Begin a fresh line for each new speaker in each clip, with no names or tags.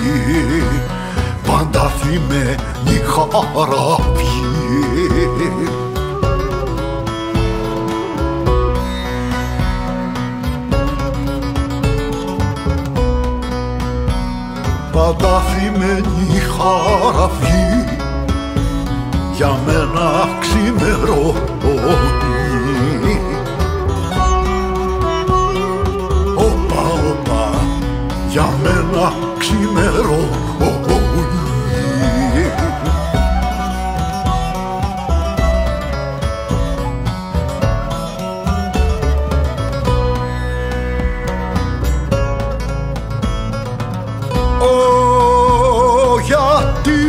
χαραβιέ πάντα θυμμένη χαραβιέ πάντα θυμμένη χαραβιέ για μένα ξημερώνει ξημερώνει Ω, γιατί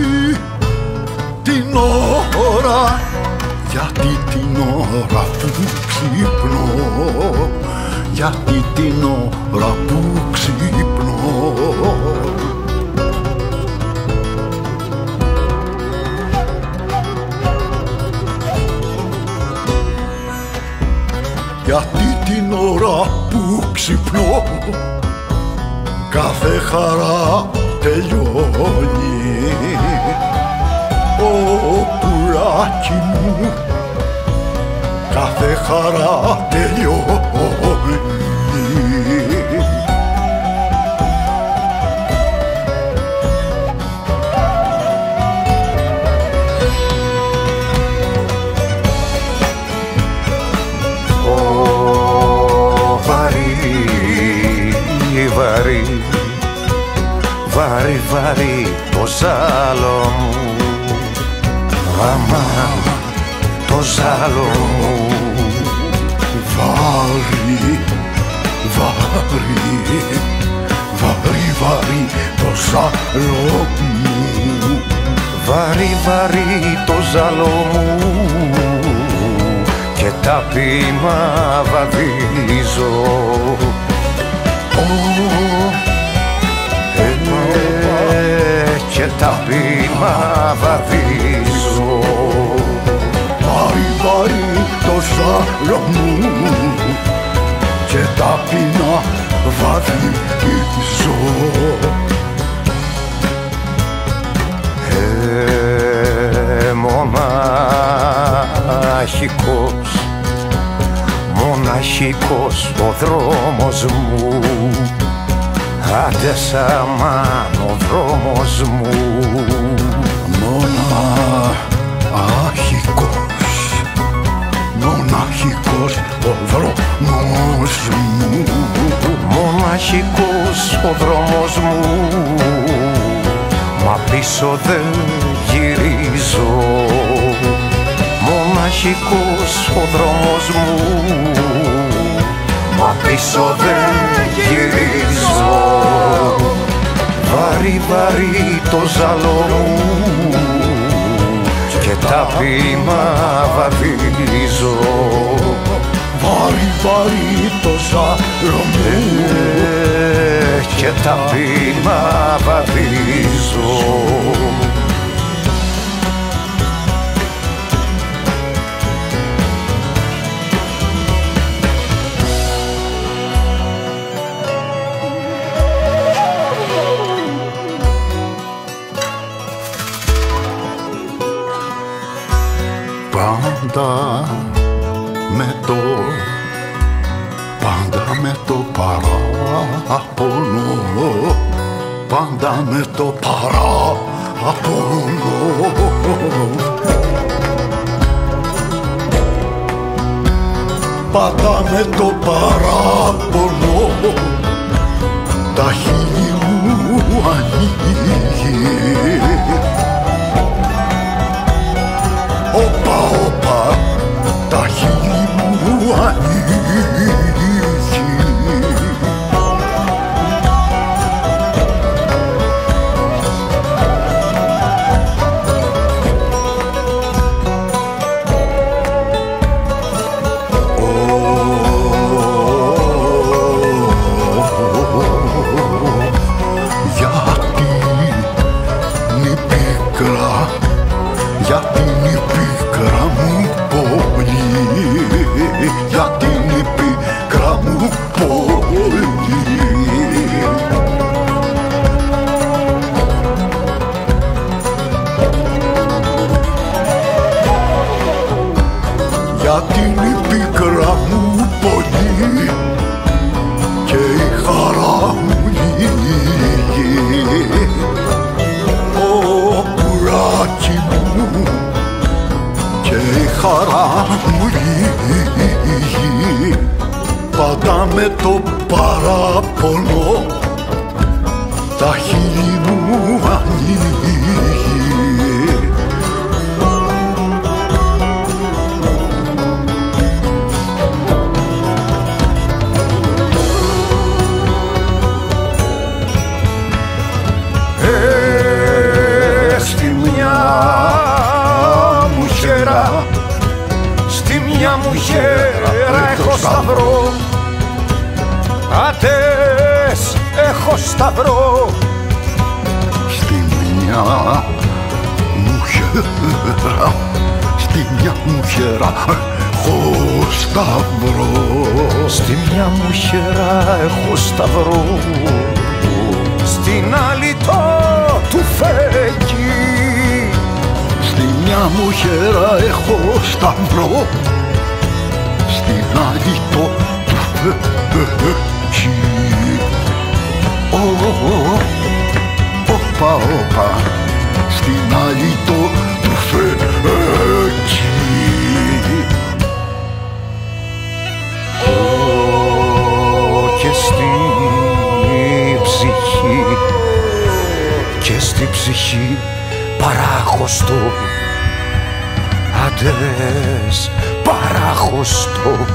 την ώρα γιατί την ώρα που ξυπνώ γιατί την ώρα που γιατί την ώρα που ξυπνώ κάθε χαρά τελειώνει. Ω πουλάκι μου κάθε χαρά τελειώνει
βαρύ, βαρύ το ζάλο μου. Αμά, το ζάλο μου.
Βάρη, βάρη, βάρη, βάρη το ζάλο μου.
Βαρύ, βαρύ το ζάλο μου. Και τα πείμα βαδίζω. Ε, και τα πείμα βαδίζω.
Βάρη, βάρη το ζάλο μου και τα πίνα βαδίζω.
Ε, μοναχικός μοναχικός ο δρόμος μου άντε σαμάν ο δρόμος μου.
Μοναχικός, μοναχικός ο δρόμος μου.
Μοναχικός ο δρόμος μου. Μα πίσω δεν γυρίζω. Μοναχικός ο δρόμος μου. Μα πίσω δεν βαρύ βαρύ το ζαλό μου. Και τα πείμα βαδίζω.
Βάρη, βάρη το ζάλο μου.
Ε, και τα πείμα βαδίζω
Πάντα με το παράπονο Πάντα με το παράπονο Πάντα με το παράπονο παράπονο τα χείλη μου ανοίγει
σταυρό.
Στη μια μου χέρα Στη μια μου χέρα έχω σταυρό.
Στη μια μου χέρα έχω σταυρό. Στην άλλη το του φέκει
Στη μια μου χέρα έχω σταυρό. Στην άλλη το του φέκει Ω, Όπα, όπα Στην άλλη το του φέκει
και στη ψυχή και στη ψυχή παράχωστο. Άντες παράχωστο.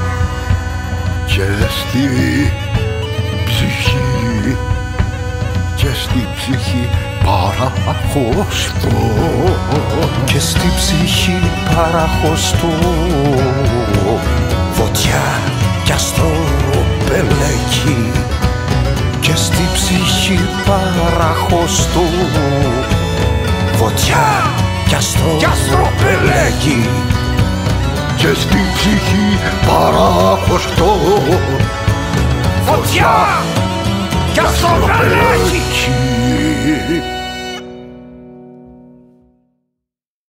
Και στη ψυχή και στη ψυχή παραχωστώ
και στη ψυχή παραχωστό φωτιά κι αστροπελέκι και στη ψυχή παραχωστό φωτιά κι αστροπελέκι
και στη ψυχή παραχωστώ
φωτιά κι αστροπελέκι
Εκεί